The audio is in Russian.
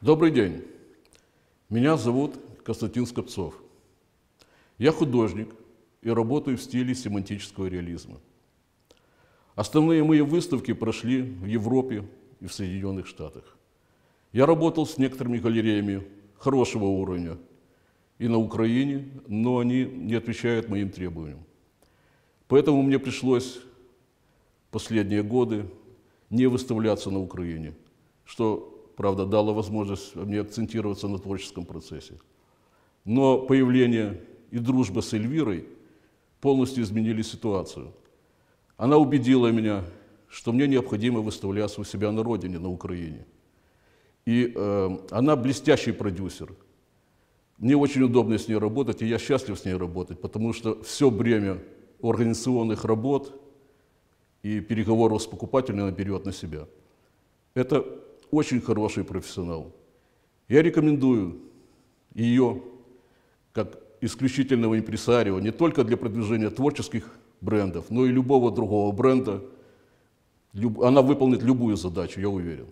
Добрый день. Меня зовут Константин Скопцов. Я художник и работаю в стиле семантического реализма. Основные мои выставки прошли в Европе и в Соединенных Штатах. Я работал с некоторыми галереями хорошего уровня и на Украине, но они не отвечают моим требованиям. Поэтому мне пришлось последние годы не выставляться на Украине, что, правда, дало возможность мне акцентироваться на творческом процессе. Но появление и дружба с Эльвирой полностью изменили ситуацию. Она убедила меня, что мне необходимо выставляться у себя на родине, на Украине. И э, она блестящий продюсер. Мне очень удобно с ней работать, и я счастлив с ней работать, потому что все бремя организационных работ и переговоров с покупателем она берет на себя. Это очень хороший профессионал. Я рекомендую ее как исключительного импресарио не только для продвижения творческих брендов, но и любого другого бренда. Она выполнит любую задачу, я уверен.